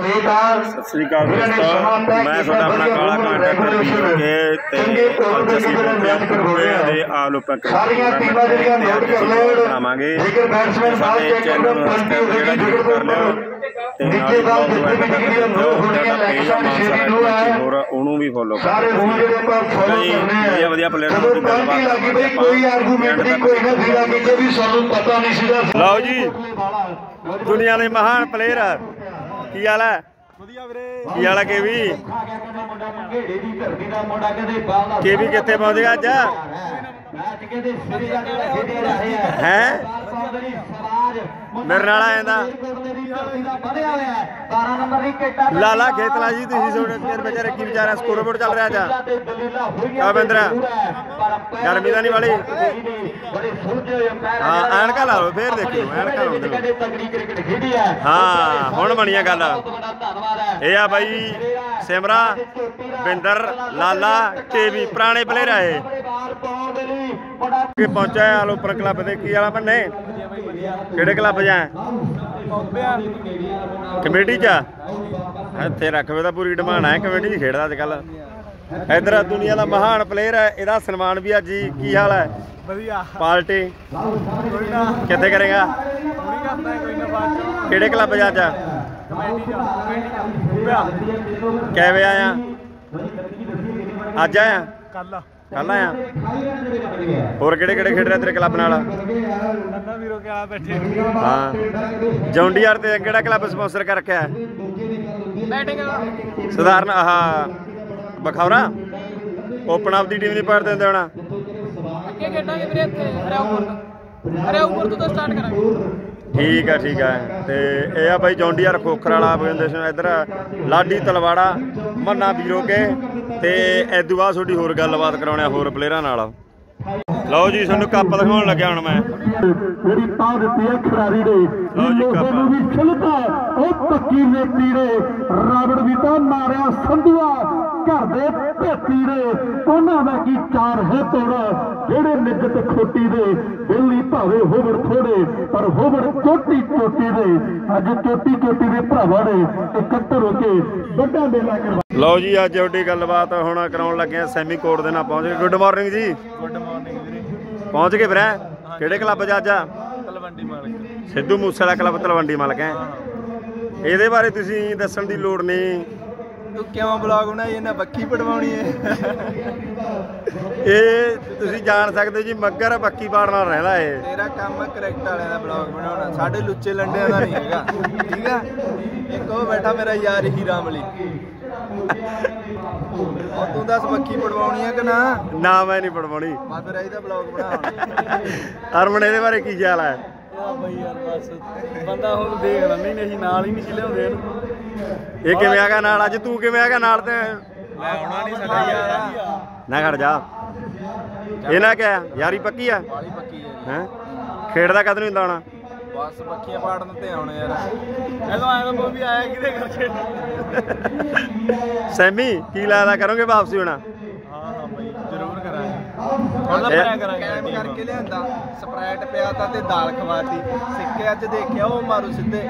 ਸਤਿ ਸ੍ਰੀ ਅਕਾਲ ਦੋਸਤੋ। ਮੈਂ ਤੁਹਾਡਾ ਆਪਣਾ ਕਾਲਾ ਕੰਟੈਕਟਰ ਵੀਰ ਕੇ ਤੇ ਅੱਜ ਅਸੀਂ ਪਹੁੰਚੇ ਦੇ ਆਲ ਸਾਰੀਆਂ ਟੀਮਾਂ ਜਿਹੜੀਆਂ ਨੋਟ ਕਰ ਲੈਣ ਬਣਾਵਾਂਗੇ ਜੇਕਰ ਬੈਟਸਮੈਨ ਚੈਨਲ ਨੂੰ ਸਬਸਕ੍ਰਾਈਬ ਜਿਹੜਾ ਜ਼ਰੂਰ ਕਰ ਲਿਓ ਤੇ ਨਾਲ ਹੀ ਬਹੁਤ ਦੁਆਰਾ ਕਰ ਦਿਓ ਜਿਹੜਾ ਪੇਜ ਆ ਮਾਨਸਾ ਦਾ ਹੋਰ ਉਹਨੂੰ ਵੀ ਫੋਲੋ ਕਰ ਸਾਰੇ ਰੂਲ ਜਿਹੜੇ ਆਪਾਂ ਫੋਲੋ ਕਰਨੇ ਆ। ਵਧੀਆ ਵਧੀਆ ਜਦੋਂ ਤੁਸੀਂ ਗੱਲਬਾਤ ਲੱਗੀ ਬਈ ਕੋਈ ਆਰਗੂਮੈਂਟ ਨਹੀਂ ਕੋਈ ਨਾ ਵੀਰਾ ਕਿ ਵੀ ਸਾਨੂੰ ਪਤਾ ਨਹੀਂ ਸੀਗਾ। ਲਓ ਜੀ ਦੁਨੀਆ ਦੇ ਮਹਾਨ ਪਲੇਅਰ ਕੀ ਹਾਲ ਹੈ? ਵਧੀਆ ਵੀਰੇ। ਕੀ ਹਾਲ ਹੈ ਕੇ ਵੀ? ਮੁੰਡਾ ਮੰਗੇੜੇ ਦੀ ਧਰਤੀ ਦਾ ਮੁੰਡਾ ਕਹਿੰਦੇ ਬਾਲ ਦਾ ਕੇ ਵੀ ਕਿੱਥੇ ਪਹੁੰਚ ਗਿਆ ਅੱਜ? ਮੈਚ ਕਹਿੰਦੇ ਸਿਰੇ ਦਾ ਜਿਹੜਾ ਖੇਡਿਆ ਜਾ ਰਿਹਾ ਹੈ। ਹੈ? ਪਾਉਂਦਰੀ ਸਰਾਜ ਮੇਰੇ ਨਾਲ ਆਇਆ ਦਾ ਦੀ ਧਰਤੀ ਦਾ ਵਧਿਆ ਹੋਇਆ ਹੈ 12 ਨੰਬਰ ਦੀ ਕੇਟਾ ਲਾਲਾ ਖੇਤਲਾ ਜੀ ਤੁਸੀਂ ਤੁਹਾਡੇ ਤੇਰੇ ਵਿਚਾਰੇ ਕੀ ਵਿਚਾਰਾ ਸਕੋਰ ਬੋਰਡ ਚੱਲ ਰਿਹਾ ਅੱਜ। ਆ ਬਿੰਦਰਾ, ਗਰਮੀ ਤਾਂ ਨਹੀਂ ਵਾਲੀ। ਹਾਂ ਐਨਕਾਂ ਲਾ ਲਓ, ਫੇਰ ਦੇਖੋ, ਐਨਕਾਂ ਲਾਉਂਦੇ ਹਾਂ, ਹੁਣ ਬਣੀਆਂ ਗੱਲ। ਇਹ ਆ ਬਾਈ ਸਿਮਰਾ, ਬਿੰਦਰ, ਲਾਲਾ ਕੇਵੀ ਪੁਰਾਣੇ ਪਲੇਅਰ ਆਏ ਕਿ ਪਹੁੰਚਿਆ ਹੈ ਆਲ ਓਪਨ ਕਲੱਬ ਦੇ ਕੀ ਵਾਲਾ ਬੰਨੇ ਕਿਹੜੇ ਕਲੱਬ 'ਚ ਆ ਕਮੇਟੀ 'ਚ ਆ? ਇੱਥੇ ਰੱਖਵੇ ਤਾਂ ਪੂਰੀ ਡਿਮਾਂਡ ਹੈ ਕਮੇਟੀ 'ਚ ਖੇਡਦਾ ਅੱਜ ਕੱਲ ਇਧਰ ਆ ਦੁਨੀਆ ਦਾ ਮਹਾਨ ਪਲੇਅਰ ਹੈ ਇਹਦਾ ਸਨਮਾਨ ਵੀ ਅੱਜ ਜੀ ਕੀ ਹਾਲ ਹੈ? ਵਧੀਆ। ਪਾਰਟੀ? ਕਿੱਥੇ ਕਰੇਗਾ? ਚ। ਕਿਹੜੇ ਕਲੱਬ 'ਚ ਜਾ ਜਾ ਪਿਆ ਕਿਵੇਂ ਆਇਆ? ਅੱਜ ਆਇਆ? ਕੱਲ ਕੱਲ ਆਇਆ। ਹੋਰ ਕਿਹੜੇ ਕਿਹੜੇ ਖੇਡ ਰਿਹਾ ਤੇਰੇ ਕਲੱਬ ਨਾਲ? ਨੰਨਾ ਵੀਰੋ ਕੇ ਆ ਬੈਠੇ ਹਾਂ ਜੌਂਡੀਆਰ ਤੇ ਕਿਹੜਾ ਕਲੱਬ ਸਪਾਂਸਰ ਕਰ ਰੱਖਿਆ? ਬੈਟਿੰਗ ਸਧਾਰਨ ਆਹ ਬਖੌਰਾ? ਓਪਨ ਆਪ ਦੀ ਟੀਮ ਨਹੀਂ ਪੜ ਦਿੰਦੇ ਹੋਣਾ। ਅੱਗੇ ਖੇਡਾਂਗੇ ਵੀਰੇ ਇੱਥੇ ਹਰਿਆਊਪੁਰ ਤੋਂ। ਹਰਿਆਊਪੁਰ ਤੋਂ ਸਟਾਰਟ ਕਰਾਂਗੇ। ਠੀਕ ਆ ਠੀਕ ਆ। ਤੇ ਇਹ ਆ ਬਾਈ ਜੌਂਡੀਆਰ ਖੋਖਰ ਵਾਲਾ ਸਿੰਘ ਇੱਧਰ ਲਾਡੀ ਤਲਵਾੜਾ ਮੰਨਾ ਵੀਰੋ ਕੇ। ਤੇ ਐਦੂ ਬਾਅਦ ਤੁਹਾਡੀ ਹੋਰ ਗੱਲਬਾਤ ਕਰਾਉਣੇ ਹੋਰ ਪਲੇਅਰਾਂ ਨਾਲ। ਲਓ ਜੀ ਤੁਹਾਨੂੰ ਕੱਪ ਦਿਖਾਉਣ ਲੱਗਿਆ ਹੁਣ ਮੈਂ। ਜਿਹੜੀ ਤਾਂ ਦਿੱਤੀ ਹੈ ਖਿਡਾਰੀ ਨੇ। ਲਓ ਜੀ ਕੱਪ। ਨੂੰ ਵੀ ਛਿਲਕਾ। ਉਹ ਪੱਕੀ ਨੇਤੀ ਨੇ। ਰਾਵੜ ਵੀ ਤਾਂ ਮਾਰਿਆ ਸੰਧੂਆ। ਘਰ ਦੇ ਭੇਤੀ ਨੇ। ਉਹਨਾਂ ਦਾ ਕੀ ਚਾਰ ਹੈ ਤੋੜਾ। ਜਿਹੜੇ ਨਿੱਜ ਤੇ ਖੋਟੀ ਦੇ। ਦਿੱਲੀ ਭਾਵੇਂ ਹੋਵੜ ਥੋੜੇ ਪਰ ਹੋਵੜ ਚੋਟੀ ਚੋਟੀ ਦੇ। ਅੱਜ ਚੋਟੀ ਚੋਟੀ ਦੇ ਭਰਾਵਾਂ ਨੇ ਇਕੱਤਰ ਹੋ ਕੇ ਵੱਡਾ ਮੇਲਾ ਕਰਵਾ ਲਓ ਜੀ ਅੱਜ ਤੁਹਾਡੀ ਗੱਲਬਾਤ ਹੁਣ ਕਰਾਉਣ ਲੱਗੇ ਆ ਸੈਮੀ ਕੋਰਟ ਦੇ ਨਾਲ ਪਹੁੰਚ ਗਏ। ਗੁੱਡ ਮਾਰਨਿੰਗ ਜੀ। ਗੁੱਡ ਮਾਰਨਿੰਗ ਵੀਰੇ। ਪਹੁੰਚ ਗਏ ਵੀਰੇ? ਕਿਹੜੇ ਕਲੱਬ 'ਚ ਅੱਜ? ਆ ਤਲਵੰਡੀ ਮਾਲਕ। ਸਿੱਧੂ ਮੂਸੇਵਾਲਾ ਕਲੱਬ ਤਲਵੰਡੀ ਮਲਕ ਹੈ। ਇਹਦੇ ਬਾਰੇ ਤੁਸੀਂ ਦੱਸਣ ਦੀ ਲੋੜ ਨਹੀਂ। ਤੂੰ ਕਿਉਂ ਬਲੌਗ ਬਣਾਈ? ਇਹਨਾਂ ਬੱਕੀ ਪੜਵਾਉਣੀ ਹੈ। ਇਹ ਤੁਸੀਂ ਜਾਣ ਸਕਦੇ ਜੀ ਮੱਗਰ ਬੱਕੀ ਬਾੜ ਨਾਲ ਰਹਿੰਦਾ ਇਹ। ਤੇਰਾ ਕੰਮ ਕਰੈਕਟ ਵਾਲਿਆਂ ਦਾ ਬਲੌਗ ਬਣਾਉਣਾ। ਸਾਡੇ ਲੁੱਚੇ ਲੰਡਿਆਂ ਦਾ ਨਹੀਂ ਹੈਗਾ। ਠੀਕ ਆ? ਇੱਕ ਉਹ ਬੈਠਾ ਮੇਰਾ ਯਾਰ ਹੀਰਾ ਮਲੀ। ਉਹ ਤੂੰ ਦੱਸ ਬੱਕੀ ਪੜਵਾਉਣੀ ਹੈ ਕਿ ਨਾ? ਨਾ ਮੈਂ ਨਹੀਂ ਪੜਵਾਉਣੀ। ਮੈਂ ਫਿਰ ਇਹਦਾ ਬਲੌਗ ਬਣਾਉਣਾ ਹਰਮਨ ਇਹਦੇ ਬਾਰੇ ਕੀ ਖਿਆਲ ਹੈ ਆ ਬਈ ਯਾਰ ਬਸ। ਬੰਦਾ ਹੁਣ ਦੇਖ ਲੈਂਦੇ ਨਹੀਂ ਅਸੀਂ ਨਾਲ ਹੀ ਨਹੀਂ ਲਿਆਉਂਦੇ ਇਹਨੂੰ। ਇਹ ਕਿਵੇਂ ਆਗਾ ਨਾਲ? ਅੱਜ ਤੂੰ ਕਿਵੇਂ ਆਗਾ ਨਾਲ ਤੇ? ਮੈਂ ਆਉਣਾ ਨਹੀਂ ਸਾਡਾ ਯਾਰ। ਨਾ ਖੜ ਜਾ। ਇਹ ਨਾ ਕਿਹਾ ਯਾਰੀ ਪੱਕੀ ਆ? ਵਾਲੀ ਪੱਕੀ ਹੈ? ਹੈ ਖੇਡਦਾ ਕਦ ਨੂੰ ਹੁੰਦਾ ਹੋਣਾ? ਬਸ ਬੱਕੀਆਂ ਪਾੜਨ ਤੇ ਆਉਣੇ ਯਾਰ। ਐਦੋਂ ਆਇਆ ਤਾਂ ਵੀ ਆਇਆ ਕਿਹਦੇ ਕਰਕੇ? ਸੈਮੀ ਕੀ ਲੱਗਦਾ ਕਰੋਗੇ ਵਾਪਸੀ ਹੋਣਾ? ਹਾਂ ਹਾਂ ਬਈ ਜ਼ਰੂਰ ਕਰਾਂਗੇ। ਹੁਣ ਤਾਂ ਇਹ- ਭਰਿਆ ਕਰਾਂਗੇ। ਕੈਮ ਕਰਕੇ ਲਿਆਂਦਾ। ਸਪਰਾਈਟ ਪਿਆ ਤਾਂ ਤੇ ਦਾਲ ਖਵਾਤੀ। ਸਿੱਕੇ ਅੱਜ ਦੇਖਿਆ ਉਹ ਮਾਰੂ ਸਿੱਧੇ।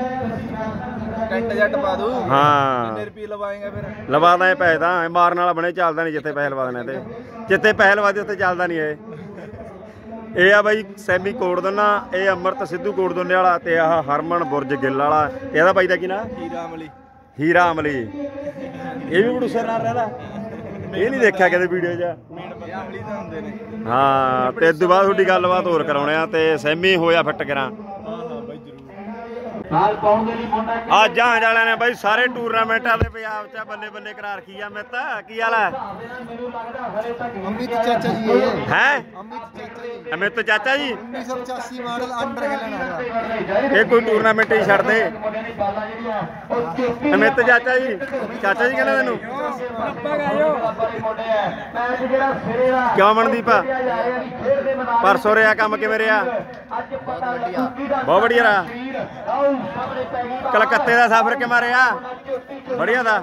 ਟੈਂਟ ਜੱਟ ਪਾ ਦੂ ਹਾਂ। ਕਿੰਨੇ ਰੁਪਏ ਲਵਾਏਗਾ ਫਿਰ? ਲਵਾਦਾ ਇਹ ਪੈਸੇ ਤਾਂ ਮਾਰਨ ਵਾਲਾ ਬਣੇ ਚੱਲਦਾ ਨਹੀਂ ਜਿੱਥੇ ਪੈਸੇ ਲਵਾ ਦੇਣੇ ਤੇ। ਜਿੱਥੇ ਪੈਸੇ ਲਵਾਦੇ ਉੱਥੇ ਚੱਲਦਾ ਨਹੀਂ ਇਹ। ਇਹ ਆ ਬਾਈ ਸੈਮੀ ਕੋੜਦਨਾ ਇਹ ਅਮਰਤ ਸਿੱਧੂ ਕੋੜਦਨੇ ਵਾਲਾ ਤੇ ਆਹ ਹਰਮਨ ਬੁਰਜ ਗਿੱਲ ਵਾਲਾ। ਤੇ ਇਹਦਾ ਬਾਈ ਦਾ ਕੀ ਨਾਂ? ਹੀਰਾ ਅਮਲੀ। ਹੀਰਾ ਅਮਲੀ। ਇਹ ਵੀ ਪ੍ਰੋਡਿਊਸਰ ਨਾਲ ਰਹਿੰਦਾ। ਇਹ ਨਹੀਂ ਦੇਖਿਆ ਕਦੇ ਵੀਡੀਓ 'ਚ। ਹਾਂ ਤੇ ਇਸ ਤੋਂ ਬਾਅਦ ਤੁਹਾਡੀ ਗੱਲਬਾਤ ਹੋਰ ਕਰਾਉਣੇ ਆ ਤੇ ਸੈਮੀ ਹੋਇਆ ਫਿੱਟ ਕਰਾਂ ਹਾਂ ਹਾਂ ਬਈ ਜ਼ਰੂਰ ਨਾਲ ਪਾਉਣ ਦੇ ਲਈ ਮੁੰਡਾ ਆ ਜਹਾਜ਼ ਵਾਲਿਆਂ ਨੇ ਬਾਈ ਸਾਰੇ ਟੂਰਨਾਮੈਂਟਾਂ ਦੇ ਪੰਜਾਬ 'ਚ ਬੱਲੇ ਬੱਲੇ ਕਰਾ ਰੱਖੀ ਆ ਮਿੱਤ ਕੀ ਹਾਲ ਹੈ ਅਮਿਤ ਚਾਚਾ ਜੀ ਹੈ? ਅਮਿਤ ਚਾਚਾ ਜੀ। ਅਮਿਤ ਚਾਚਾ ਜੀ? 1985 ਮਾਡਲ ਅੰਡਰ ਖੇਲਣ ਵਾਲਾ। ਇਹ ਕੋਈ ਟੂਰਨਾਮੈਂਟ ਹੀ ਛੱਡ ਦੇ। ਅਮਿਤ ਚਾਚਾ ਜੀ? ਚਾਚਾ ਜੀ ਕਹਿੰਦੇ ਤੈਨੂੰ? ਕਿਉਂ ਮਨਦੀਪ? ਪਰਸੋਂ ਰਿਆ ਕੰਮ ਕਿਵੇਂ ਰਿਹਾ? ਬਹੁਤ ਵਧੀਆ ਰਿਹਾ। ਕਲਕੱਤੇ ਦਾ ਸਫ਼ਰ ਕਿਵੇਂ ਰਿਹਾ? ਬੜੀਆ ਦਾ।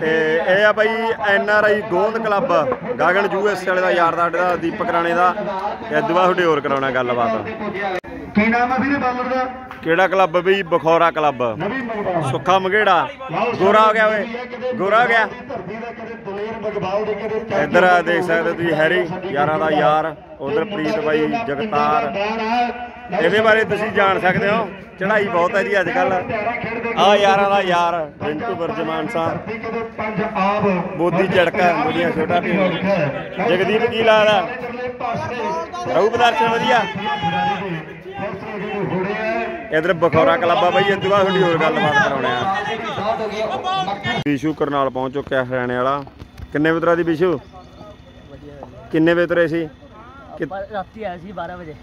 ਤੇ ਇਹ ਆ ਬਾਈ ਐਨ ਆਰ ਆਈ ਗੋਂਦ ਕਲੱਬ ਗਗਨ ਯੂਐਸ ਵਾਲੇ ਦਾ ਯਾਰ ਦਾ ਦਾ ਦੀਪਕ ਰਾਣੇ ਦਾ। ਤੇ ਅੱਜ ਬਾਅਦ ਤੁਹਾਡੇ ਹੋਰ ਕਰਾਉਣਾ ਗੱਲਬਾਤ। ਕੀ ਨਾਮ ਹੈ ਵੀਰੇ ਬਾਲਰ ਦਾ? ਕਿਹੜਾ ਕਲੱਬ ਬਈ? ਬਖੌਰਾ ਕਲੱਬ। ਸੁੱਖਾ ਮਗੇੜਾ। ਗੋਰਾ ਹੋ ਗਿਆ ਓਏ। ਗੋਰਾ ਹੋ ਗਿਆ। ਇੱਧਰ ਆ ਦੇਖ ਸਕਦੇ ਤੁਸੀਂ ਹੈਰੀ ਯਾਰਾਂ ਦਾ ਯਾਰ ਉਧਰ ਪ੍ਰੀਤ ਬਾਈ ਜਗਤਾਰ। ਇਹਦੇ ਬਾਰੇ ਤੁਸੀਂ ਜਾਣ ਸਕਦੇ ਹੋ? ਚੜ੍ਹਾਈ ਬਹੁਤ ਹੈ ਜੀ ਅੱਜ ਕੱਲ ਆ ਯਾਰਾਂ ਦਾ ਯਾਰ ਰਿੰਟੂ ਵਰਜਮਾਨ ਸਾਹਿਬ। ਕਦੇ ਪੰਜ ਆਬ ਬੋਦੀ ਝੜਕਾ ਦੁਨੀਆ ਛੋਟਾ ਟੀਮ ਜਗਦੀਪ ਕੀ ਲੱਗਦਾ ਰਹੂ? ਪ੍ਰਦਰਸ਼ਨ ਵਧੀਆ। ਇਧਰ ਬਖੌਰਾ ਕਲੱਬ ਆ ਬਾਈ ਇਹ ਬਾਅਦ ਤੁਹਾਡੀ ਹੋਰ ਗੱਲਬਾਤ ਕਰਾਉਣੇ ਆ। ਵਿਸ਼ੂ ਕਰਨਾਲ ਪਹੁੰਚ ਚੁੱਕਿਆ ਹਰਿਆਣੇ ਵਾਲਾ। ਕਿੰਨੇ ਵਜੇ ਦੀ ਵਿਸ਼ੂ ਕਿੰਨੇ ਵਜੇ ਤੁਰੇ ਸੀ? ਰਾਤੀ ਆਇਆ ਸੀ 12 ਵਜੇ।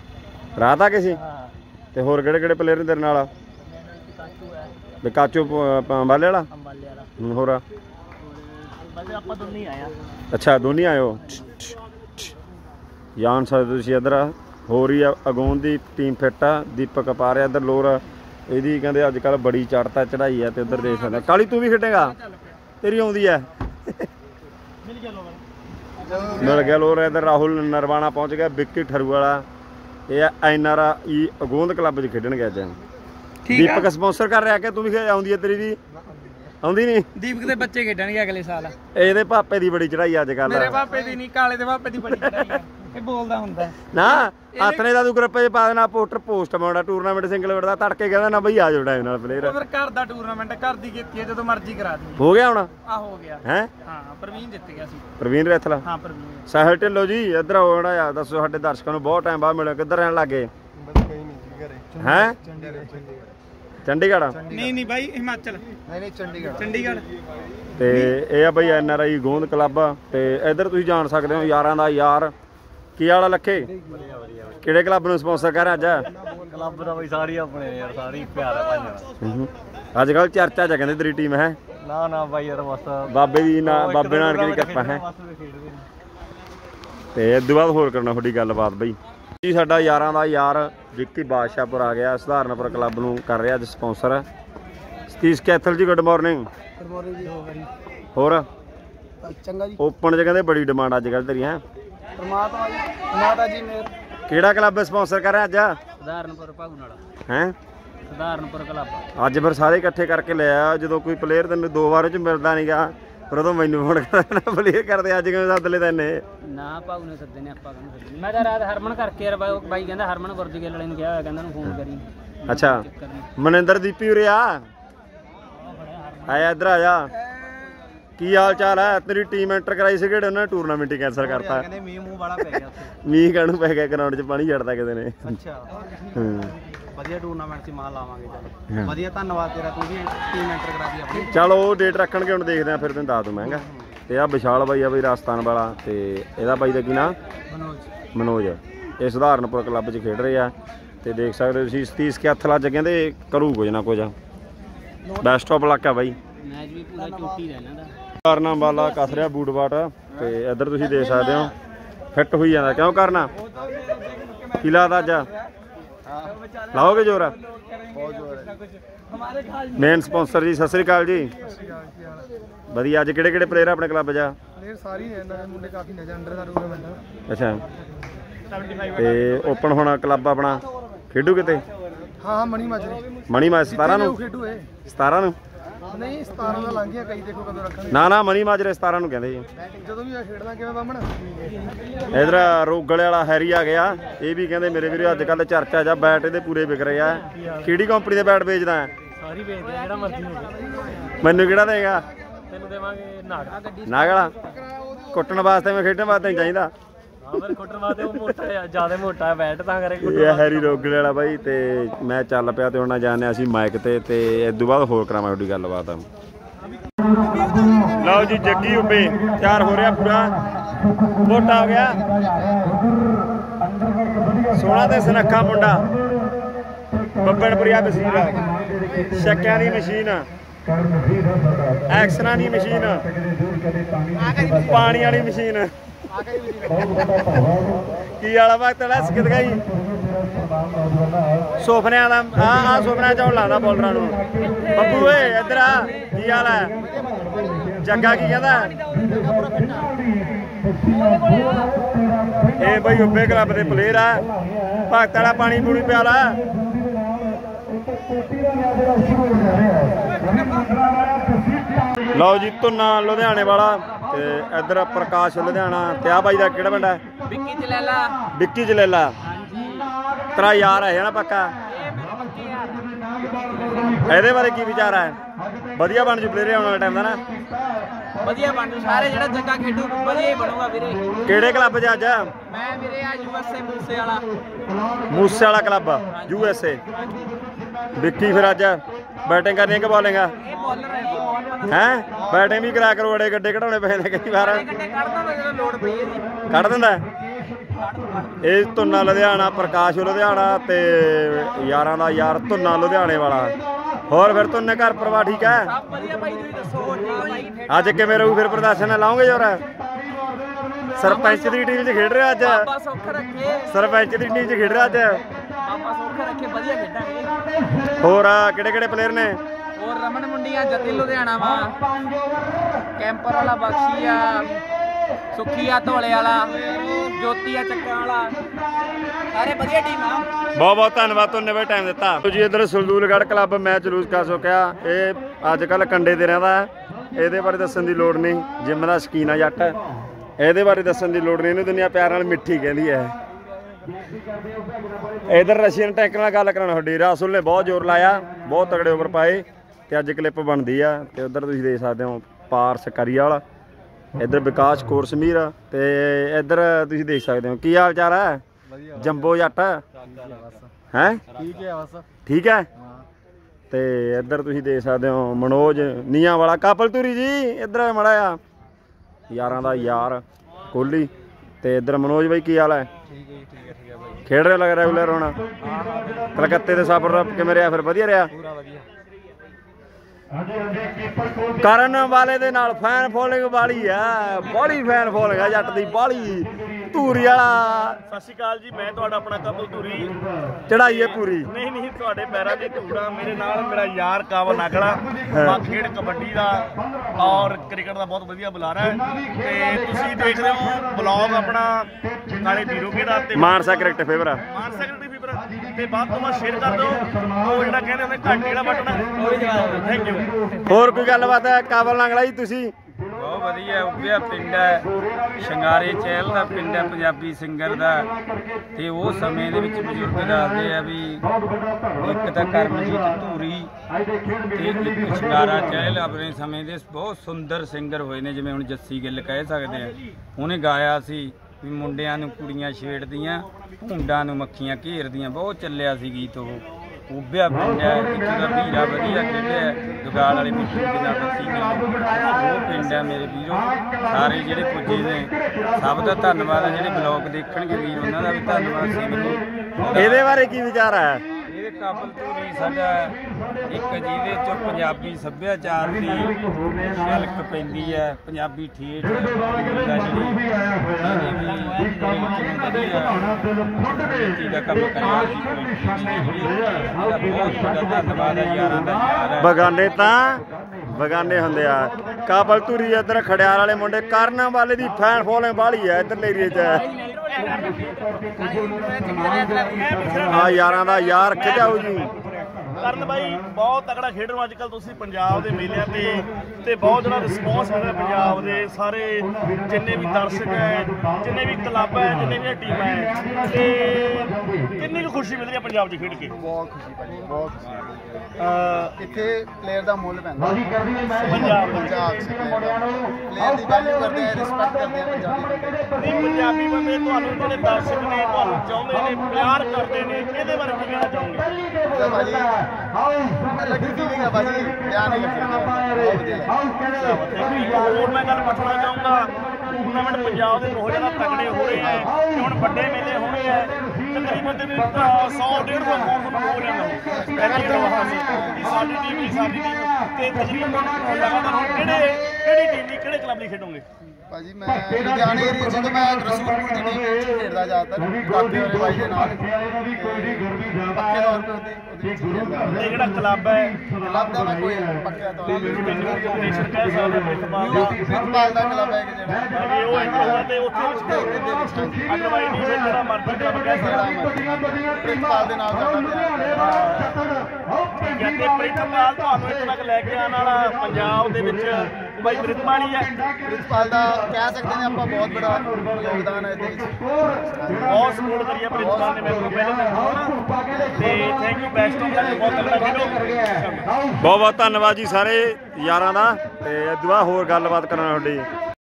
ਰਾਤ ਆ ਕੇ ਸੀ? ਹਾਂ। ਤੇ ਹੋਰ ਕਿਹੜੇ ਕਿਹੜੇ ਪਲੇਅਰ ਨੇ ਤੇਰੇ ਨਾਲ? ਕਾਚੂ ਹੈ ਵਿਕਾਚੋ ਬਾਲੇ ਵਾਲਾ? ਅੰਬਾਲੇ ਵਾਲਾ। ਹੂੰ, ਹੋਰ? ਬਸ ਆਪਾਂ ਦੋਨੇ ਹੀ ਆਇਆ ਅੱਛਾ ਦੋਨੀ ਆਇਓ ਜਾਣ ਸਕਦੇ ਤੁਸੀਂ ਇੱਧਰ। ਹੋ ਰਹੀ ਆ ਅਗੋਨ ਦੀ ਟੀਮ ਫਿੱਟ ਆ। ਦੀਪਕ ਪਾ ਰਿਹਾ ਇੱਧਰ ਲੋਰ ਇਹਦੀ ਕਹਿੰਦੇ ਅੱਜ ਕੱਲ ਬੜੀ ਚੜਤਾ ਚੜਾਈ ਆ ਤੇ ਇੱਧਰ ਦੇਖ ਸਕਦੇ ਕਾਲੀ ਤੂੰ ਵੀ ਖੇਡੇਗਾ? ਤੇਰੀ ਆਉਂਦੀ ਆ ਮਿਲ ਗਿਆ ਲੋਰ ਇੱਧਰ ਰਾਹੁਲ ਨਰਵਾਣਾ ਪਹੁੰਚ ਗਿਆ ਵਿੱਕੀ ਠਰੂ ਵਾਲਾ। ਇਹ ਐਨਆਰ ਈ ਅਗੋਂਦ ਕਲੱਬ 'ਚ ਖੇਡਣਗੇ ਅੱਜ। ਦੀਪਕ ਸਪਾਂਸਰ ਕਰ ਰਿਹਾ ਕਿ ਤੂੰ ਵੀ ਆਉਂਦੀ ਹੈ ਤੇਰੀ ਵੀ? ਆਉਂਦੀ ਨਹੀਂ? ਦੀਪਕ ਦੇ ਬੱਚੇ ਖੇਡਣਗੇ ਅਗਲੇ ਸਾਲ। ਇਹਦੇ ਪਾਪੇ ਦੀ ਬੜੀ ਚੜਾਈ ਅੱਜ ਕੱਲ ਮੇਰੇ ਪਾਪੇ ਦੀ ਨਹੀਂ ਕਾਲੇ ਦੇ ਪਾਪੇ ਦੀ ਬੜੀ ਚੜਾਈ ਆ। ਇਹ ਬੋਲਦਾ ਹੁੰਦਾ। ਨਾ ਆਥਣੇ ਦਾ ਤੂੰ ਗਰੁੱਪ 'ਚ ਪਾ ਦੇਣਾ ਪੋਸਟਰ ਪੋਸਟ ਮਾਉਣਾ ਟੂਰਨਾਮੈਂਟ ਸਿੰਗਲ ਵਰਡ ਦਾ ਤੜਕੇ ਕਹਿੰਦਾ ਨਾ ਬਈ ਆ ਜਾਓ ਟਾਈਮ ਨਾਲ ਪਲੇਅਰ ਫਿਰ ਘਰ ਦਾ ਟੂਰਨਾਮੈਂਟ ਘਰ ਦੀ ਕੀਤੀ ਹੈ ਜਦੋਂ ਮਰਜ਼ੀ ਕਰਾ ਦੀ। ਹੋ ਗਿਆ ਹੁਣ? ਆ ਹੋ ਗਿਆ। ਹੈ? ਹਾਂ ਪ੍ਰਵੀਨ ਜਿੱਤ ਗਿਆ ਸੀ। ਪ੍ਰਵੀਨ ਰੈਥਲਾ? ਹਾਂ ਪ੍ਰਵੀਨ। ਸਾਹਿਲ ਢਿੱਲੋਂ ਜੀ ਇੱਧਰ ਆਓ ਜਿਹੜਾ ਯਾਰ ਦੱਸੋ ਸਾਡੇ ਦਰਸ਼ਕਾਂ ਨੂੰ ਬਹੁਤ ਟਾਈਮ ਬਾਅਦ ਮਿਲਿਆ ਕਿੱਧਰ ਰਹਿਣ ਲੱਗੇ ਹੈ? ਚੰਡੀਗੜ੍ਹ ਨਹੀਂ ਨਹੀਂ ਬਾਈ ਹਿਮਾਚਲ। ਨਹੀਂ ਨਹੀਂ ਚੰਡੀਗੜ੍ਹ। ਚੰਡੀਗੜ੍ਹ। ਤੇ ਇਹ ਆ ਬਈ ਐਨ ਆਰ ਆਈ ਗੋਂਦ ਕਲੱਬ ਤੇ ਇੱਧਰ ਤੁਸੀਂ ਜਾਣ ਸਕਦੇ ਹੋ ਯਾਰਾਂ ਦਾ ਯਾਰ। ਕੀ ਵਾਲਾ ਲੱਖੇ? ਕਿਹੜੇ ਕਲੱਬ ਨੂੰ ਸਪਾਂਸਰ ਕਰ ਰਿਹਾ ਅੱਜ? ਕਲੱਬ ਦਾ ਬਈ ਸਾਰੀ ਆਪਣੇ ਯਾਰ ਸਾਰੀ ਪਿਆਰ ਹੈ ਭਾਈਆਂ ਅੱਜ ਕੱਲ ਚਰਚਾ ਚ ਕਹਿੰਦੇ ਤੇਰੀ ਟੀਮ ਹੈ? ਨਾ ਨਾ ਬਾਈ ਯਾਰ ਬਸ। ਬਾਬੇ ਦੀ ਨਾ ਬਾਬੇ ਨਾਨਕ ਦੀ ਕਿਰਪਾ ਹੈ? ਤੇ ਇਸ ਤੋਂ ਬਾਅਦ ਹੋਰ ਕਰਨਾ ਤੁਹਾਡੀ ਗੱਲਬਾਤ ਬਈ। ਜੀ ਸਾਡਾ ਯਾਰਾਂ ਦਾ ਯਾਰ ਵਿੱਕੀ ਬਾਦਸ਼ਾਹਪੁਰ ਆ ਗਿਆ ਸਧਾਰਨਪੁਰ ਕਲੱਬ ਨੂੰ ਕਰ ਰਿਹਾ ਅੱਜ ਸਪਾਂਸਰ ਸਤੀਸ਼ ਕੈਥਲ ਜੀ ਗੁੱਡ ਮਾਰਨਿੰਗ ਗੁਰਮੋਰੀ ਜੀ ਹੋ ਗਈ ਹੋਰ? ਚੰਗਾ ਜੀ। ਓਪਨ ਚ ਕਹਿੰਦੇ ਬੜੀ ਡਿਮਾਂਡ ਅੱਜ ਕੱਲ ਤੇਰੀ ਹੈ? ਪਰਮਾਤਮਾ ਜੀ ਮਾਤਾ ਜੀ ਮੇਰ। ਕਿਹੜਾ ਕਲੱਬ ਸਪਾਂਸਰ ਕਰ ਰਿਹਾ ਅੱਜ? ਸਧਾਰਨਪੁਰ ਭਾਗੂ ਨਾਲ ਹੈ? ਸਧਾਰਨਪੁਰ ਕਲੱਬ। ਅੱਜ ਫਿਰ ਸਾਰੇ ਇਕੱਠੇ ਕਰਕੇ ਲਿਆ ਜਦੋਂ ਕੋਈ ਪਲੇਅਰ ਤੈਨੂੰ ਦੋ ਵਾਰ ਚ ਮਿਲਦਾ ਨਹੀਂਗਾ ਫਿਰ ਉਦੋਂ ਮੈਨੂੰ ਫੋਨ ਕਰਦਾ ਪਲੇਅਰ ਕਰਦੇ ਅੱਜ ਕਿਵੇਂ ਸੱਦ ਲਏ ਤੈਨੇ? ਨਾ ਭਾਗੂ ਨੇ ਸੱਦੇ ਨੇ ਆਪਾਂ ਕਹਿੰਦੇ ਮੈਂ ਤਾਂ ਰਾਤ ਹਰਮਨ ਕਰਕੇ ਯਾਰ ਬਾਈ- ਕਹਿੰਦਾ ਹਰਮਨ ਗੁਰਜਗੇਲ ਵਾਲੇ ਨੂੰ ਕਿਹਾ ਹੋਇਆ ਕਹਿੰਦਾ ਉਹਨੂੰ ਫੋਨ ਕਰੀ। ਅੱਛਾ। ਮਨਿੰਦਰ ਦੀਪੀ ਉਰੇ ਆ? ਆਇਆ ਇੱਧਰ ਆ ਜਾ। ਕੀ ਹਾਲ ਚਾਲ ਹੈ ਤੇਰੀ ਟੀਮ ਐਂਟਰ ਕਰਾਈ ਸੀ ਕਿਹੜੇ? ਉਹਨਾਂ ਨੇ ਟੂਰਨਾਮੈਂਟ ਹੀ ਕੈਨਸਲ ਕਰਤਾ। ਕਹਿੰਦੇ ਮੀਂਹ ਮੂੰਹ ਵਾਲਾ ਪੈ ਗਿਆ ਉੱਥੇ। ਮੀਂਹ ਕਾਹਨੂੰ ਪੈ ਗਿਆ? ਗਰਾਊਂਡ 'ਚ ਪਾਣੀ ਛੱਡਦਾ ਕਿਸੇ ਨੇ। ਅੱਛਾ। ਵਧੀਆ ਟੂਰਨਾਮੈਂਟ ਸੀ ਮਾਂ ਲਾਵਾਂਗੇ ਚਲੋ। ਵਧੀਆ ਧੰਨਵਾਦ ਤੇਰਾ ਤੂੰ ਵੀ ਟੀਮ ਐਂਟਰ ਕਰਾ ਦੀ ਆਪਣੀ। ਚਲ ਡੇਟ ਰੱਖਣਗੇ ਹੁਣ ਦੇਖਦੇ ਆ ਫਿਰ ਤੈਨੂੰ ਦੱਸ ਦੂੰ ਮਹਿੰਗਾ ਤੇ ਆ ਵਿਸ਼ਾਲ ਬਾਈ ਆ ਬਈ ਰਾਜਸਥਾਨ ਵਾਲਾ ਤੇ ਇਹਦਾ ਬਾਈ ਦਾ ਕੀ ਨਾਂ? ਮਨੋਜ। ਮਨੋਜ। ਇਹ ਸਧਾਰਨਪੁਰ ਕਲੱਬ 'ਚ ਖੇਡ ਰਹੇ ਆ। ਤੇ ਦੇਖ ਸਕਦੇ ਹੋ ਤੁਸੀਂ ਸਤੀਸ਼ ਕੇ ਹੱਥ ਲੱਜ ਕਹਿੰਦੇ ਕਰੂ ਕੁਝ ਨਾ ਕੁਝ। ਬੈਸਟ ਆਫ ਲੱਕ ਆ ਬਾਈ। ਮੈਚ ਵੀ ਪੂਰਾ ਚੋਟੀ ਇਹਨਾਂ ਦਾ। ਕਰਨਾ ਵਾਲਾ ਕੱਸ ਰਿਹਾ ਬੂਟ ਬਾਟ ਤੇ ਇੱਧਰ ਤੁਸੀਂ ਦੇਖ ਸਕਦੇ ਹੋ ਫਿੱਟ ਹੋਈ ਜਾਂਦਾ। ਕਿਉਂ ਕਰਨਾ? ਕੀ ਲੱਗਦਾ ਅੱਜ? ਲਾਓਗੇ ਜੋਰ? ਮੇਨ ਸਪਾਂਸਰ ਜੀ ਸਤਿ ਸ੍ਰੀ ਅਕਾਲ ਜੀ। ਵਧੀਆ ਅੱਜ ਕਿਹੜੇ ਕਿਹੜੇ ਪਲੇਅਰ ਆਪਣੇ ਕਲੱਬ 'ਚ? ਆ ਪਲੇਅਰ ਸਾਰੀ ਨੇ ਇਹਨਾਂ ਦੇ ਮੁੰਡੇ ਕਾਫੀ ਨੇ ਅੰਡਰ ਦਾ ਟੂਰਨਾਮੈਂਟ ਅੱਛਾ। ਤੇ ਓਪਨ ਹੋਣਾ ਕਲੱਬ ਆਪਣਾ। ਖੇਡੂ ਕਿਤੇ? ਹਾਂ ਹਾਂ ਮਣੀ ਮਾਜਰੀ। ਮਣੀ ਮਾ 17 ਨੂੰ? ਖੇਡੂ ਏ 17 ਨੂੰ? ਨਹੀਂ 17 ਦਾ ਲੰਘ ਗਿਆ ਕਈ ਦੇਖੋ ਕਦੋਂ ਰੱਖਣਗੇ ਨਾ ਨਾ ਮਣੀ ਮਾਜਰੇ 17 ਨੂੰ ਕਹਿੰਦੇ ਜੀ। ਜਦੋਂ ਵੀ ਆ ਖੇਡਦਾ ਕਿਵੇਂ ਬਾਮਣ ਇਧਰ ਰੋਗਲੇ ਵਾਲਾ ਹੈਰੀ ਆ ਗਿਆ। ਇਹ ਵੀ ਕਹਿੰਦੇ ਮੇਰੇ ਵੀਰੇ ਅੱਜ ਕੱਲ ਚਰਚਾ ਜਾ ਬੈਟ ਇਹਦੇ ਪੂਰੇ ਵਿਕ ਰਹੇ ਆ। ਕਿਹੜੀ ਕੰਪਨੀ ਦੇ ਬੈਟ ਵੇਚਦਾ ਹੈ? ਸਾਰੀ ਵੇਚਦੇ ਜਿਹੜਾ ਮਰਜ਼ੀ ਹੋਵੇ। ਮੈਨੂੰ ਕਿਹੜਾ ਦੇਗਾ? ਤੈਨੂੰ ਦੇਵਾਂਗੇ ਨਾਗ। ਨਾਗ ਵਾਲਾ? ਕੁੱਟਣ ਵਾਸਤੇ ਮੈਂ ਖੇਡਣ ਵਾਸਤੇ ਨਹੀਂ ਚਾਹੀਦਾ। ਹਾਂ ਫਿਰ ਕੁੱਟਰ ਵਾਦੇ ਉਹ ਮੋਟਾ ਆ ਜ਼ਿਆਦਾ ਮੋਟਾ ਬੈਟ ਤਾਂ ਕਰੇ ਇਹ ਹੈਰੀ ਰੋਗਲੇ ਵਾਲਾ ਬਾਈ ਤੇ ਮੈਂ ਚੱਲ ਪਿਆ ਤੇ ਹੁਣ ਨਾ ਜਾਣਿਆ ਅਸੀਂ ਮਾਈਕ ਤੇ ਤੇ ਇਸ ਤੋਂ ਬਾਅਦ ਹੋਰ ਕਰਾਵਾਂ ਤੁਹਾਡੀ ਗੱਲਬਾਤ। ਲਓ ਜੀ ਜੱਗੀ ਉੱਬੇ ਤਿਆਰ ਹੋ ਰਿਹਾ ਪੂਰਾ। ਮੋਟਾ ਹੋ ਗਿਆ। ਸੋਹਣਾ ਤੇ ਸੁਨੱਖਾ ਮੁੰਡਾ। ਬੱਬਣ ਪ੍ਰਿਆ ਵਸੀਰ ਸ਼ੱਕਿਆਂ ਦੀ ਮਸ਼ੀਨ ਐਕਸ਼ਨਾਂ ਦੀ ਮਸ਼ੀਨ ਪਾਣੀ ਵਾਲੀ ਮਸ਼ੀਨ ਕੀ ਵਾਲਾ ਵਕਤ ਲੈ ਸਿੱਕਤ ਗਈ ਸੁਪਨਿਆਂ ਦਾ ਆ ਆ ਸੁਪਨਿਆਂ ਚ ਲਾਦਾ ਬੋਲਰਾਂ ਨੂੰ। ਬੱਬੂ ਓਏ, ਇੱਧਰ ਆ। ਕੀ ਹਾਲ ਹੈ ਜੱਗਾ ਕੀ ਕਹਿੰਦਾ? ਇਹ ਬਈ ਉੱਬੇ ਕਲੱਬ ਦੇ ਪਲੇਅਰ ਆ। ਭਗਤ ਵਾਲਾ ਪਾਣੀ ਪੂਣੀ ਪਿਆਲਾ ਲਓ ਜੀ ਧੁੰਨਾ ਲੁਧਿਆਣੇ ਵਾਲਾ ਤੇ ਇੱਧਰ ਪ੍ਰਕਾਸ਼ ਲੁਧਿਆਣਾ ਤੇ ਆ ਬਾਈ ਦਾ ਕਿਹੜਾ ਪਿੰਡ ਹੈ? ਵਿੱਕੀ ਜਲੈਲਾ। ਵਿੱਕੀ ਜਲੇਲਾ। ਹਾਂਜੀ। ਤੇਰਾ ਯਾਰ ਹੈ ਨਾ ਪੱਕਾ? ਇਹਦੇ ਬਾਰੇ ਕੀ ਵਿਚਾਰ ਹੈ? ਵਧੀਆ ਬਣ ਜੂ ਪਲੇਅਰ ਆਉਣ ਵਾਲੇ ਟਾਈਮ ਦਾ ਨਾ। ਵਧੀਆ ਬਣ ਜੂ। ਸਾਰੇ ਜਿਹੜਾ ਜੱਗਾ ਖੇਡੂ ਵਧੀਆ ਹੀ ਬਣੂਗਾ ਵੀਰੇ। ਕਿਹੜੇ ਕਲੱਬ 'ਚ ਅੱਜ? ਮੈਂ ਵੀਰੇ ਆ USA Moosewala. Moosewala club U S A Vicky ਫਿਰ ਅੱਜ ਬੈਟਿੰਗ ਕਰਨੀ ਹੈ ਕਿ ਬੋਲਿੰਗ ਆ? ਹੈ? ਬੈਟਿੰਗ ਵੀ ਕਰਾ ਕਰੋ ਬੜੇ ਗੱਡੇ ਕਢਾਉਣੇ ਪਏ ਨੇ ਕਈ ਵਾਰ। ਕੱਢ ਦਿੰਦਾ? ਇਹ ਧੁੰਨਾ ਲੁਧਿਆਣਾ ਪ੍ਰਕਾਸ਼ ਲੁਧਿਆਣਾ ਤੇ ਯਾਰਾਂ ਦਾ ਯਾਰ ਧੁੰਨਾ ਲੁਧਿਆਣੇ ਵਾਲਾ। ਹੋਰ ਫਿਰ ਧੁੰਨੇ ਘਰ ਪਰਿਵਾਰ ਠੀਕ ਹੈ? ਸਭ ਵਧੀਆ ਭਾਈ ਤੁਸੀਂ ਦੱਸੋ ਠੀਕ ਭਾਈ ਅੱਜ ਕਿਵੇਂ ਰਹੂ ਫਿਰ ਪ੍ਰਦਰਸ਼ਨ? ਲਾਉਂਗੇ ਜੋਰ? ਸਰਪੰਚ ਦੀ ਟੀਮ 'ਚ ਖੇਡ ਰਿਹਾ ਅੱਜ? ਸਰਪੰਚ ਦੀ ਟੀਮ 'ਚ ਖੇਡ ਰਿਹਾ ਅੱਜ? ਬਾਬਾ ਸੁੱਖ ਰੱਖੇ ਵਧੀਆ ਖੇਡਾਂਗੇ ਹੋਰ ਕਿਹੜੇ ਕਿਹੜੇ ਪਲੇਅਰ ਨੇ? ਹੋਰ ਰਮਨ ਮੁੰਡੀਆਂ ਜੱਤੀ ਲੁਧਿਆਣਾ ਵਾ। ਕੈਂਪਰ ਵਾਲਾ ਬਖਸ਼ੀ ਆ। ਸੁੱਖੀ ਆ ਧੋਲੇ ਵਾਲਾ ਜੋਤੀ ਆ ਚੱਕਾਂ ਵਾਲਾ। ਸਾਰੇ ਵਧੀਆ ਟੀਮ ਆ। ਬਹੁਤ ਬਹੁਤ ਧੰਨਵਾਦ ਤੁਹਾਨੂੰ ਬਈ ਟਾਈਮ ਦਿੱਤਾ। ਜੀ ਇਧਰ ਸੁਲਦੂਲਗੜ੍ਹ ਕਲੱਬ ਮੈਚ ਜਲੂਸ ਕਰ ਚੁੱਕਿਆ। ਇਹ ਅੱਜ ਕੱਲ ਕੰਡੇ ਤੇ ਰਹਿੰਦਾ ਹੈ। ਇਹਦੇ ਬਾਰੇ ਦੱਸਣ ਦੀ ਲੋੜ ਨਹੀਂ। ਜਿੰਮ ਦਾ ਸ਼ਕੀਨ ਆ ਜੱਟ। ਇਹਦੇ ਬਾਰੇ ਦੱਸਣ ਦੀ ਲੋੜ ਨਹੀਂ। ਇਹਨੂੰ ਦੁਨੀਆ ਪਿਆਰ ਨਾਲ ਮਿੱਠੀ ਕਹਿੰਦੀ ਹੈ। ਇਧਰ ਰਸ਼ੀਅਨ ਟੈਂਕ ਨਾਲ ਗੱਲ ਕਰਾਉਣਾ ਤੁਹਾਡੀ। ਰਾਸੁਲ ਨੇ ਬਹੁਤ ਜ਼ੋਰ ਲਾਇਆ ਬਹੁਤ ਤਗੜੇ ਓਵਰ ਪਾਏ ਤੇ ਅੱਜ ਕਲਿੱਪ ਬਣਦੀ ਆ ਤੇ ਉਧਰ ਤੁਸੀਂ ਦੇਖ ਸਕਦੇ ਹੋ ਪਾਰਸ ਕਰੀਵਾਲ ਇਧਰ ਵਿਕਾਸ ਕੋਰਸਮੀਰ ਤੇ ਇਧਰ ਤੁਸੀਂ ਦੇਖ ਸਕਦੇ ਹੋ। ਕੀ ਹਾਲ ਚਾਲ ਹੈ ਜੰਬੋ ਜੱਟ। ਹੈ? ਠੀਕ ਹੈ ਬਸ। ਠੀਕ ਹੈ? ਤੇ ਇੱਧਰ ਤੁਸੀਂ ਦੇਖ ਸਕਦੇ ਹੋ ਮਨੋਜ ਨੀਆਂ ਵਾਲਾ ਕਾਪਲ ਧੂਰੀ ਜੀ ਇੱਧਰ ਮੜਾ ਆ ਯਾਰਾਂ ਦਾ ਯਾਰ ਕੋਹਲੀ ਤੇ ਇੱਧਰ ਮਨੋਜ ਬਾਈ ਕੀ ਹਾਲ ਹੈ? ਠੀਕ ਹੈ ਠੀਕ ਹੈ। ਖੇਡ ਰਹੇ ਲੱਗ ਰੈਗੂਲਰ ਹੋਣਾ। ਕਲਕੱਤੇ ਦੇ ਸਫ਼ਰ ਕਿਵੇਂ ਰਿਹਾ? ਫਿਰ ਵਧੀਆ ਰਿਹਾ? ਪੂਰਾ ਵਧੀਆ। ਕਰਨ ਵਾਲੇ ਦੇ ਨਾਲ ਫੈਨ ਫੋਲੋਇੰਗ ਵਾਲੀ ਆ। ਬੜੀ ਫੈਨ ਫੋਲੋਇੰਗ ਆ ਜੱਟ ਦੀ ਬਾਲੀ ਧੂਰੀ ਵਾਲਾ। ਸਤਿ ਸ਼੍ਰੀ ਅਕਾਲ ਜੀ ਮੈਂ ਤੁਹਾਡਾ ਆਪਣਾ ਕਬਲ ਧੂਰੀ। ਚੜਾਈ ਹੈ ਪੂਰੀ। ਨਹੀਂ ਨਹੀਂ ਤੁਹਾਡੇ ਪੈਰਾਂ ਦੀ ਧੂੜਾ ਮੇਰੇ ਨਾਲ ਮੇਰਾ ਯਾਰ ਕਾਵਲ ਨਾਗੜਾ ਮਾ ਖੇਡ ਕਬੱਡੀ ਦਾ ਔਰ ਕ੍ਰਿਕਟ ਦਾ ਬਹੁਤ ਵਧੀਆ ਬੁਲਾਰਾ ਹੈ। ਤੇ ਤੁਸੀਂ ਦੇਖ ਰਹੇ ਹੋ ਬਲੌਗ ਆਪਣਾ ਨਾਲੇ ਵੀਰੋਗੇ ਦਾ ਤੇ Mansa cricket favour Maan secretary fever ਤੇ ਬਾਅਦ ਤੋਂ ਬਾਅਦ ਸ਼ੇਅਰ ਕਰ ਦਿਓ। ਉਹ ਜਿਹੜਾ ਕਹਿੰਦੇ ਹੁੰਦੇ ਘੰਟੇ ਵਾਲਾ ਬਟਨ ਥੈਂਕ ਯੂ ਹੋਰ ਕੋਈ ਗੱਲਬਾਤ ਹੈ? ਕਾਬਲ ਨਾਗਲਾ ਜੀ ਤੁਸੀਂ? ਬਹੁਤ ਵਧੀਆ ਉੱਭਿਆ ਪਿੰਡ ਹੈ, ਸ਼ਿੰਗਾਰੇ ਚਹਿਲ ਦਾ ਪਿੰਡ ਹੈ, ਪੰਜਾਬੀ ਸਿੰਗਰ ਦਾ। ਤੇ ਉਹ ਸਮੇਂ ਦੇ ਵਿੱਚ ਬਜ਼ੁਰਗ ਦੱਸਦੇ ਆ ਵੀ ਇੱਕ ਤਾਂ ਕਰਮਜੀਤ ਧੂਰੀ ਤੇ ਇੱਕ ਸ਼ਿੰਗਾਰਾ ਚਹਿਲ ਆਪਣੇ ਸਮੇਂ ਦੇ ਬਹੁਤ ਸੁੰਦਰ ਸਿੰਗਰ ਹੋਏ ਨੇ, ਜਿਵੇਂ ਹੁਣ ਜੱਸੀ ਗਿੱਲ ਕਹਿ ਸਕਦੇ ਆ। ਉਹਨੇ ਗਾਇਆ ਸੀ ਵੀ ਮੁੰਡਿਆਂ ਨੂੰ ਕੁੜੀਆਂ ਛੇੜਦੀਆਂ, ਭੁੰਡਾਂ ਨੂੰ ਮੱਖੀਆਂ ਘੇਰਦੀਆਂ, ਬਹੁਤ ਚੱਲਿਆ ਸੀ ਗੀਤ ਉਹ। ਉੱਭਿਆ ਪਿੰਡ ਹੈ ਇੱਕ ਦਾ ਵੀਰਾ ਵਧੀਆ ਖੇਡਿਆ ਦੁਗਾਲ ਵਾਲੇ ਮਿੱਟੂ ਦੇ ਨਾਲ ਬੱਤੀ ਨੇ ਉਹ ਪਿੰਡ ਹੈ ਮੇਰੇ ਵੀਰੋ। ਸਾਰੇ ਜਿਹੜੇ ਪੁੱਜੇ ਨੇ, ਸਭ ਦਾ ਧੰਨਵਾਦ ਹੈ ਜਿਹੜੇ ਬਲੌਗ ਦੇਖਣਗੇ ਵੀਰ, ਉਹਨਾਂ ਦਾ ਵੀ ਧੰਨਵਾਦ ਸੀ ਮੈਨੂੰ। ਇਹਦੇ ਬਾਰੇ ਕੀ ਵਿਚਾਰ ਹੈ ਕਾਬਲ ਧੂਰੀ ਸਾਡਾ ਇੱਕ ਜਿਹਦੇ ਚੋਂ ਪੰਜਾਬੀ ਸੱਭਿਆਚਾਰ ਦੀ ਝਲਕ ਪੈਂਦੀ ਹੈ ਪੰਜਾਬੀ ਠੇਠ ਬਗਾਨੇ ਤਾਂ ਬਗਾਨੇ ਹੁੰਦੇ ਆ। ਕਾਬਲ ਧੂਰੀ ਇੱਧਰ ਖੜਿਆਲ ਵਾਲੇ ਮੁੰਡੇ, ਕਰਨ ਵਾਲੇ ਦੀ ਫੈਨ ਫੋਲੋਇੰਗ ਬਾਲੀ ਹੈ ਇੱਧਰ ਏਰੀਏ 'ਚ। ਆ ਯਾਰਾਂ ਦਾ ਯਾਰ ਖਿਜਾਓ ਜੀ। ਕਰਨ ਬਾਈ, ਬਹੁਤ ਤਕੜਾ ਖੇਡ ਰਹੇ ਅੱਜ ਕੱਲ ਤੁਸੀਂ ਪੰਜਾਬ ਦੇ ਮੇਲਿਆਂ ਤੇ ਤੇ ਬਹੁਤ ਜਿਹੜਾ ਰਿਸਪੌਂਸ ਮਿਲ ਰਿਹਾ ਪੰਜਾਬ ਦੇ, ਸਾਰੇ ਜਿੰਨੇ ਵੀ ਦਰਸ਼ਕ ਹੈ, ਜਿੰਨੇ ਵੀ ਕਲੱਬ ਹੈ, ਜਿੰਨੇ ਵੀ ਟੀਮਾਂ ਹੈ, ਤੇ ਖੁਸ਼ੀ ਮਿਲ ਰਹੀ ਹੈ ਪੰਜਾਬ 'ਚ ਖੇਡ ਕੇ। ਬਹੁਤ ਖੁਸ਼ੀ ਭਾਜੀ ਬਹੁਤ ਖੁਸ਼ੀ ਅਹ ਇੱਥੇ ਪਲੇਅਰ ਦਾ ਮੁੱਲ ਪੈਂਦਾ। ਪੰਜਾਬ ਪੰਜਾਬ ਪਲੇਅਰ ਦੀ। ਵੈਲਿਊ ਕਰਦੇ ਆ ਰਿਸਪੈਕਟ ਕਰਦੇ ਆ ਪੰਜਾਬੀ। ਨਹੀਂ ਪੰਜਾਬੀ ਬੰਦੇ ਤੁਹਾਨੂੰ ਜਿਹੜੇ ਦਰਸ਼ਕ ਨੇ ਤੁਹਾਨੂੰ ਚਾਹੁੰਦੇ ਨੇ ਪਿਆਰ ਕਰਦੇ ਨੇ ਇਹਦੇ ਬਾਰੇ ਕੀ ਕਹਿਣਾ ਚਾਹੋਗੇ? ਭਾਜੀ ਅਲੱਗ ਹੀ ਫੀਲਿੰਗ ਆ ਭਾਜੀ। ਬਿਆਨ ਨਹੀਂ ਕਰ ਸਕਦਾ ਬਹੁਤ ਵਧੀਆ। ਹੋਰ ਮੈਂ ਗੱਲ ਪੁੱਛਣਾ ਚਾਹੂੰਗਾ। ਟੂਰਨਾਮੈਂਟ ਪੰਜਾਬ ਦੇ ਬਹੁਤ ਜ਼ਿਆਦਾ ਤਕੜੇ ਹੋ ਰਹੇ ਹੈ ਹੁਣ ਵੱਡੇ ਮੇਲੇ ਹੋਣੇ ਹੈ ਤਕਰੀਬਨ ਤੇ 100 150 ਫੋਨ ਹੋ ਰਿਹਾ ਰਵਾਹ ਸੀ ਕਿ ਸਾਡੀ ਟੀਮ ਹੀ ਸਾਡੀ ਟੀਮ, ਤੇ ਤਕਰੀਬਨ ਲਗਾਤਾਰ ਹੁਣ ਕਿਹੜੇ ਕਿਹੜੀ ਟੀਮ ਕਿਹੜੇ ਕਲੱਬ ਲਈ ਖੇਡੋਗੇ? ਭਾਜੀ ਮੈਂ ਲੁਧਿਆਣੇ ਏਰੀਆ ਜਦੋਂ ਮੈਂ ਰਸੂਲਪੁਰ ਦੀ ਟੀਮ ਵਿੱਚ ਖੇਡਦਾ ਜ਼ਿਆਦਾਤਰ ਕਾਕੇ ਵਾਲੇ ਬਾਈ ਦੇ ਨਾਲ। ਪੱਕੇ ਤੌਰ ਤੇ ਉਹਦੀ ਤੇ ਜਿਹੜਾ ਕਲੱਬ ਹੈ? ਕਲੱਬ ਦਾ ਮੈਂ ਕੋਈ ਪੱਕਿਆ ਤੌਰ ਤੇ ਕੋਆਰਡੀਨੇਸ਼ਨ ਕਹਿ ਸਕਦੇ ਪ੍ਰਿੰਸੀਪਲ ਦਾ ਪ੍ਰਿੰਸੀਪਲ ਦਾ ਕਲੱਬ ਹੈ ਕਿ ਜਿਹੜਾ? ਉਹ ਇੰਟਰ ਹੋਇਆ ਤੇ ਉੱਥੇ ਵਿੱਚ ਇਹਦੇ ਵਿੱਚ ਅਦਰਵਾਈਜ਼ ਨਹੀਂ ਜਿਹੜਾ ਮਰਜ਼ੀ ਕਲੱਬ ਕਹਿ ਸਕਦਾ ਪ੍ਰਿੰਸੀਪਲ ਦੇ ਨਾਲ ਸਾਡਾ ਪਿਆਰ ਹੈ। ਠੀਕ ਹੈ। ਤੇ ਪ੍ਰਿੰਸੀਪਲ ਤੁਹਾਨੂੰ ਇੱਥੇ ਤੱਕ ਲੈ ਕੇ ਆਉਣ ਵਾਲਾ ਪੰਜਾਬ ਦੇ ਵਿੱਚ ਬਾਈ ਪ੍ਰਿੰਸੀਪਲ ਹੀ ਹੈ। ਪ੍ਰਿੰਸੀਪਲ ਦਾ ਕਹਿ ਸਕਦੇ ਨੇ ਆਪਾਂ ਬਹੁਤ ਬੜਾ ਯੋਗਦਾਨ ਹੈ ਇਹਦੇ ਵਿੱਚ। ਬਹੁਤ ਸਪੋਰਟ ਕਰੀ ਹੈ ਪ੍ਰਿੰਸੀਪਲ ਨੇ ਮੈਨੂੰ ਪਹਿਲੇ। ਤੋਂ thank you best of luck ਬਹੁਤ ਬਹੁਤ ਬਹੁਤ ਧੰਨਵਾਦ ਜੀ ਸਾਰੇ ਯਾਰਾਂ ਦਾ। ਤੇ ਬਾਅਦ ਹੋਰ ਗੱਲਬਾਤ ਕਰਾਂ ਤੁਹਾਡੀ